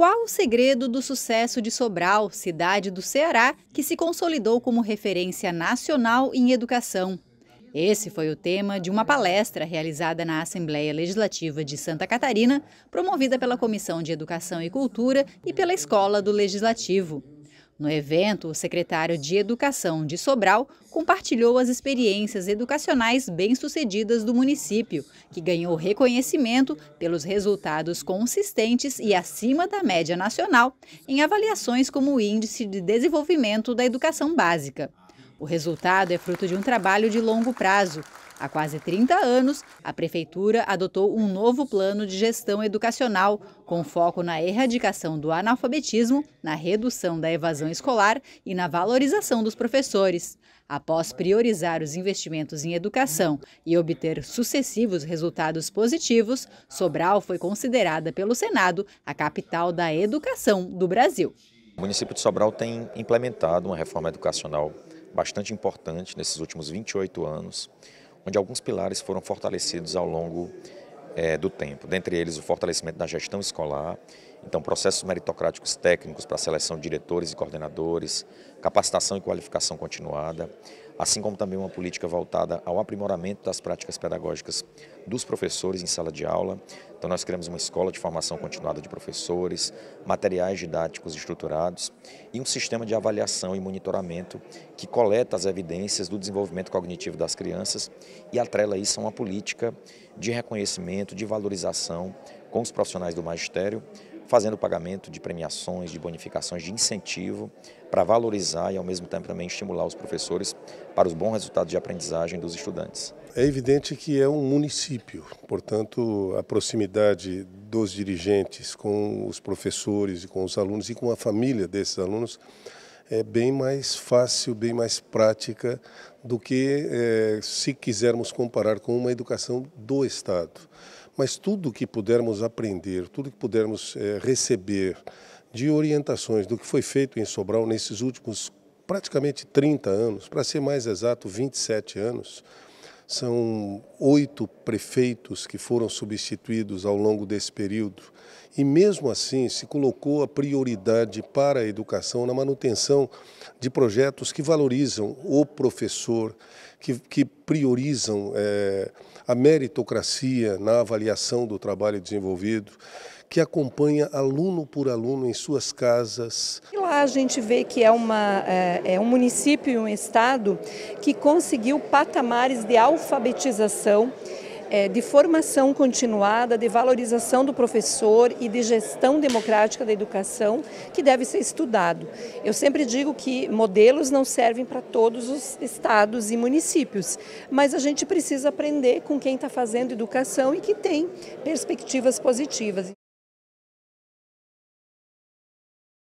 Qual o segredo do sucesso de Sobral, cidade do Ceará, que se consolidou como referência nacional em educação? Esse foi o tema de uma palestra realizada na Assembleia Legislativa de Santa Catarina, promovida pela Comissão de Educação e Cultura e pela Escola do Legislativo. No evento, o secretário de Educação de Sobral compartilhou as experiências educacionais bem-sucedidas do município, que ganhou reconhecimento pelos resultados consistentes e acima da média nacional em avaliações como o Índice de Desenvolvimento da Educação Básica. O resultado é fruto de um trabalho de longo prazo. Há quase 30 anos, a Prefeitura adotou um novo plano de gestão educacional, com foco na erradicação do analfabetismo, na redução da evasão escolar e na valorização dos professores. Após priorizar os investimentos em educação e obter sucessivos resultados positivos, Sobral foi considerada pelo Senado a capital da educação do Brasil. O município de Sobral tem implementado uma reforma educacional bastante importante nesses últimos 28 anos, onde alguns pilares foram fortalecidos ao longo é, do tempo, dentre eles o fortalecimento da gestão escolar, então processos meritocráticos técnicos para a seleção de diretores e coordenadores, capacitação e qualificação continuada, assim como também uma política voltada ao aprimoramento das práticas pedagógicas dos professores em sala de aula. Então nós criamos uma escola de formação continuada de professores, materiais didáticos estruturados e um sistema de avaliação e monitoramento que coleta as evidências do desenvolvimento cognitivo das crianças e atrela isso a uma política de reconhecimento, de valorização com os profissionais do magistério, fazendo pagamento de premiações, de bonificações, de incentivo para valorizar e ao mesmo tempo também estimular os professores para os bons resultados de aprendizagem dos estudantes. É evidente que é um município, portanto, a proximidade dos dirigentes com os professores e com os alunos e com a família desses alunos é bem mais fácil, bem mais prática do que é, se quisermos comparar com uma educação do Estado. Mas tudo que pudermos aprender, tudo que pudermos é, receber de orientações do que foi feito em Sobral nesses últimos praticamente 30 anos, para ser mais exato, 27 anos, são oito prefeitos que foram substituídos ao longo desse período. E mesmo assim se colocou a prioridade para a educação na manutenção de projetos que valorizam o professor, que, que priorizam é, a meritocracia na avaliação do trabalho desenvolvido, que acompanha aluno por aluno em suas casas. E lá a gente vê que é, uma, é, é um município e um estado que conseguiu patamares de alfabetização é, de formação continuada, de valorização do professor e de gestão democrática da educação que deve ser estudado. Eu sempre digo que modelos não servem para todos os estados e municípios, mas a gente precisa aprender com quem está fazendo educação e que tem perspectivas positivas.